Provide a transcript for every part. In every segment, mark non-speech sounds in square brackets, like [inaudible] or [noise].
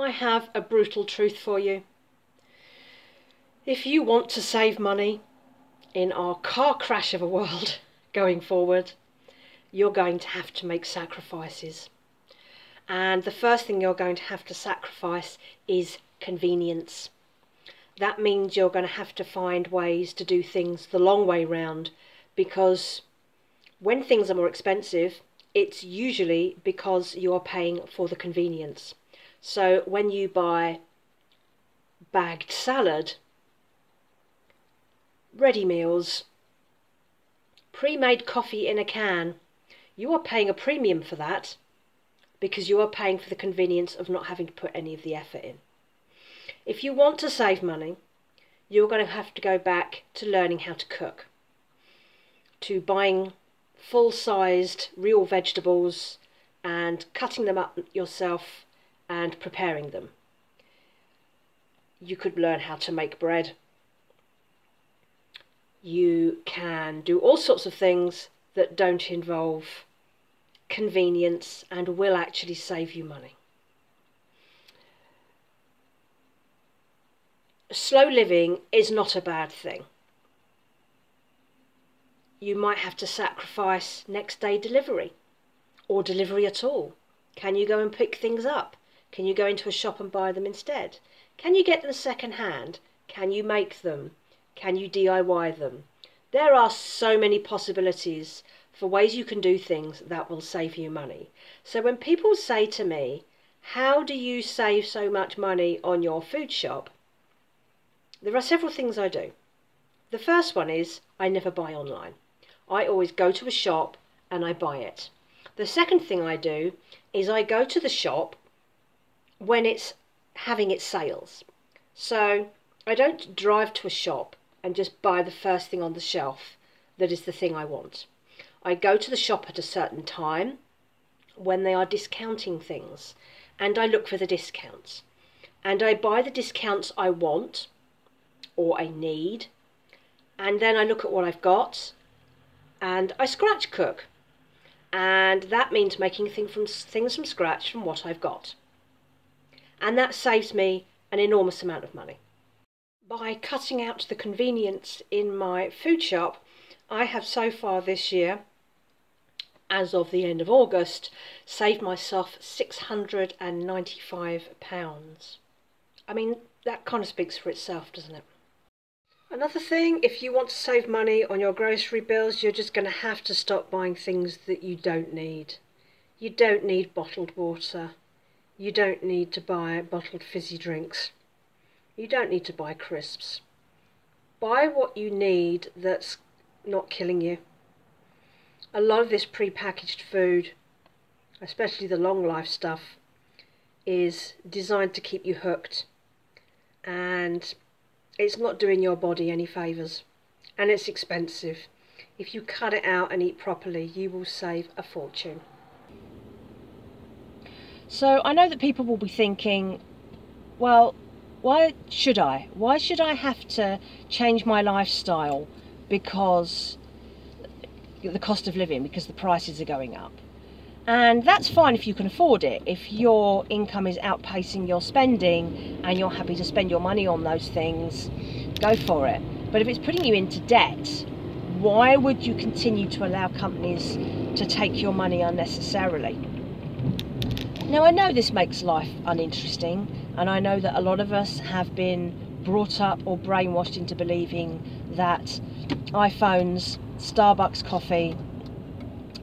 I have a brutal truth for you. If you want to save money in our car crash of a world [laughs] going forward, you're going to have to make sacrifices. And the first thing you're going to have to sacrifice is convenience. That means you're going to have to find ways to do things the long way round because when things are more expensive, it's usually because you're paying for the convenience. So when you buy bagged salad, ready meals, pre-made coffee in a can, you are paying a premium for that because you are paying for the convenience of not having to put any of the effort in. If you want to save money, you're going to have to go back to learning how to cook, to buying full-sized real vegetables and cutting them up yourself and preparing them. You could learn how to make bread. You can do all sorts of things that don't involve convenience and will actually save you money. Slow living is not a bad thing. You might have to sacrifice next day delivery or delivery at all. Can you go and pick things up? Can you go into a shop and buy them instead? Can you get them second hand? Can you make them? Can you DIY them? There are so many possibilities for ways you can do things that will save you money. So when people say to me, how do you save so much money on your food shop? There are several things I do. The first one is I never buy online. I always go to a shop and I buy it. The second thing I do is I go to the shop when it's having its sales. So I don't drive to a shop and just buy the first thing on the shelf that is the thing I want. I go to the shop at a certain time when they are discounting things and I look for the discounts. And I buy the discounts I want or I need. And then I look at what I've got and I scratch cook. And that means making things from, things from scratch from what I've got. And that saves me an enormous amount of money. By cutting out the convenience in my food shop, I have so far this year as of the end of August, saved myself £695. I mean, that kind of speaks for itself, doesn't it? Another thing, if you want to save money on your grocery bills, you're just going to have to stop buying things that you don't need. You don't need bottled water. You don't need to buy bottled fizzy drinks. You don't need to buy crisps. Buy what you need that's not killing you a lot of this pre-packaged food, especially the long life stuff, is designed to keep you hooked. And it's not doing your body any favours. And it's expensive. If you cut it out and eat properly, you will save a fortune. So I know that people will be thinking, well, why should I? Why should I have to change my lifestyle because the cost of living because the prices are going up. And that's fine if you can afford it. If your income is outpacing your spending and you're happy to spend your money on those things, go for it. But if it's putting you into debt, why would you continue to allow companies to take your money unnecessarily? Now, I know this makes life uninteresting, and I know that a lot of us have been brought up or brainwashed into believing that iPhones Starbucks coffee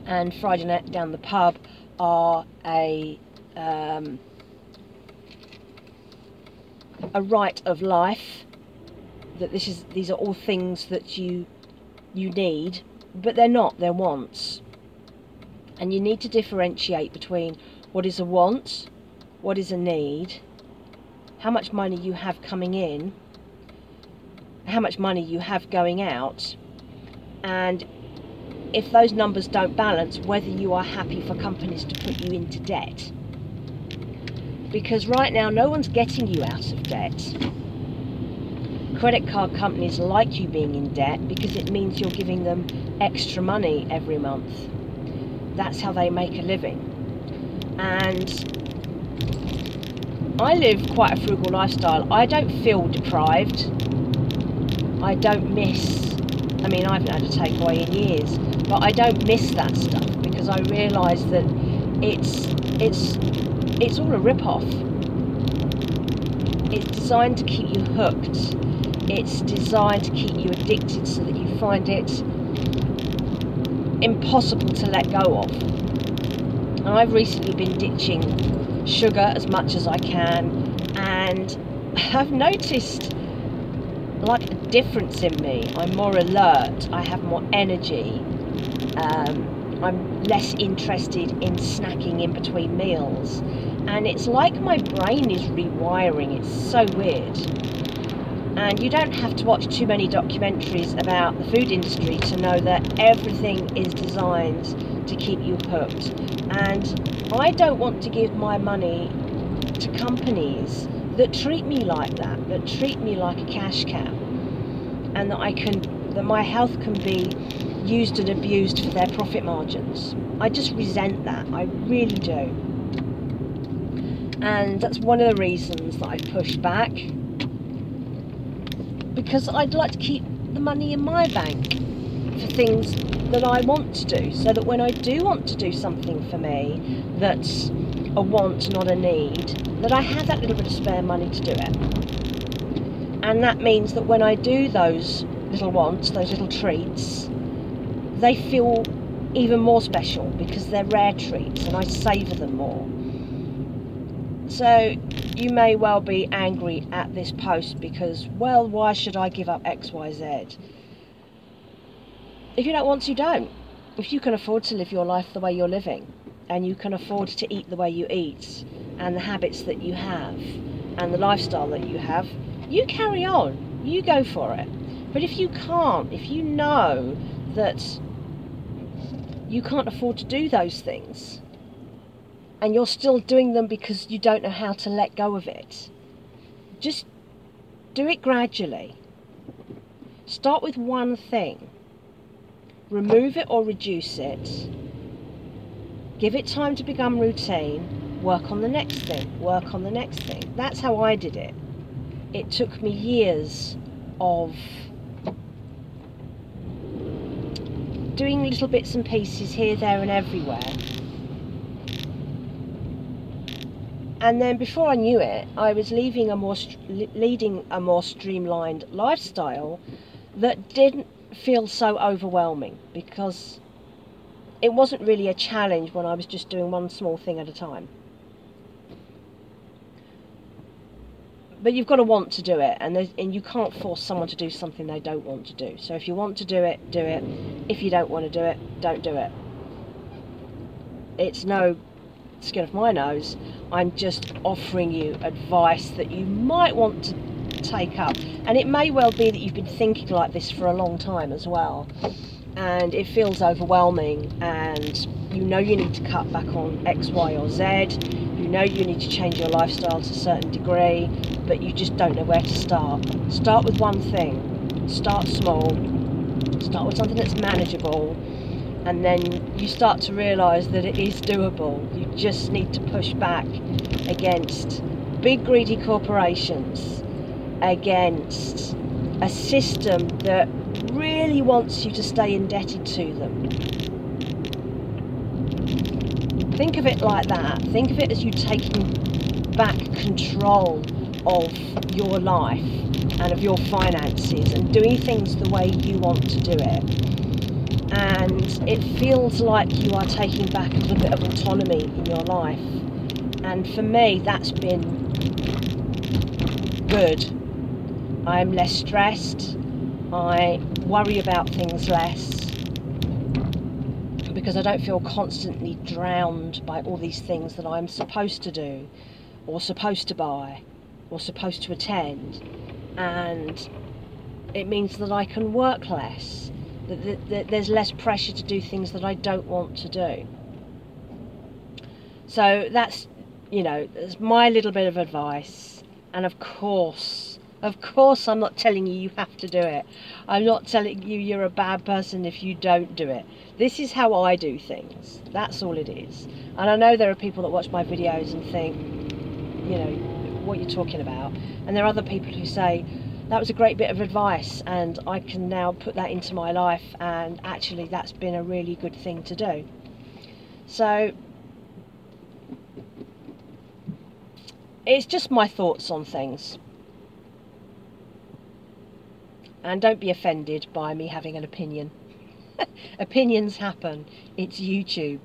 and Friday night down the pub are a um, a right of life that this is these are all things that you you need but they're not they're wants. And you need to differentiate between what is a want what is a need how much money you have coming in how much money you have going out and if those numbers don't balance, whether you are happy for companies to put you into debt. Because right now, no one's getting you out of debt. Credit card companies like you being in debt because it means you're giving them extra money every month. That's how they make a living. And I live quite a frugal lifestyle. I don't feel deprived. I don't miss. I mean, I haven't had a takeaway in years, but I don't miss that stuff because I realise that it's it's it's all a rip-off. It's designed to keep you hooked. It's designed to keep you addicted so that you find it impossible to let go of. I've recently been ditching sugar as much as I can, and I've noticed like a difference in me. I'm more alert, I have more energy, um, I'm less interested in snacking in between meals, and it's like my brain is rewiring. It's so weird. And you don't have to watch too many documentaries about the food industry to know that everything is designed to keep you hooked. And I don't want to give my money to companies that treat me like that, that treat me like a cash cow, and that I can, that my health can be used and abused for their profit margins. I just resent that. I really do. And that's one of the reasons that I've pushed back because I'd like to keep the money in my bank for things that I want to do so that when I do want to do something for me that's a want, not a need, that I have that little bit of spare money to do it. And that means that when I do those little wants, those little treats, they feel even more special because they're rare treats and I savour them more. So you may well be angry at this post because, well, why should I give up X, Y, Z? If you don't want to, you don't. If you can afford to live your life the way you're living, and you can afford to eat the way you eat, and the habits that you have, and the lifestyle that you have, you carry on. You go for it. But if you can't, if you know that you can't afford to do those things, and you're still doing them because you don't know how to let go of it. Just do it gradually. Start with one thing. Remove it or reduce it. Give it time to become routine. Work on the next thing. Work on the next thing. That's how I did it. It took me years of doing little bits and pieces here, there, and everywhere and then before I knew it, I was leaving a more leading a more streamlined lifestyle that didn't feel so overwhelming because it wasn't really a challenge when I was just doing one small thing at a time. But you've got to want to do it, and, and you can't force someone to do something they don't want to do. So if you want to do it, do it. If you don't want to do it, don't do it. It's no skin of my nose. I'm just offering you advice that you might want to take up. And it may well be that you've been thinking like this for a long time as well. And it feels overwhelming, and you know you need to cut back on X, Y, or Z. You know you need to change your lifestyle to a certain degree, but you just don't know where to start. Start with one thing. Start small. Start with something that's manageable and then you start to realize that it is doable. You just need to push back against big greedy corporations, against a system that really wants you to stay indebted to them. Think of it like that. Think of it as you taking back control of your life and of your finances and doing things the way you want to do it and it feels like you are taking back a little bit of autonomy in your life. And for me, that's been good. I'm less stressed, I worry about things less because I don't feel constantly drowned by all these things that I'm supposed to do, or supposed to buy, or supposed to attend. And it means that I can work less that, there's less pressure to do things that I don't want to do. So that's, you know, that's my little bit of advice. And of course, of course, I'm not telling you you have to do it. I'm not telling you you're a bad person if you don't do it. This is how I do things. That's all it is. And I know there are people that watch my videos and think, you know, what you're talking about. And there are other people who say, that was a great bit of advice and I can now put that into my life and actually that's been a really good thing to do. So it's just my thoughts on things. And don't be offended by me having an opinion. [laughs] Opinions happen. It's YouTube.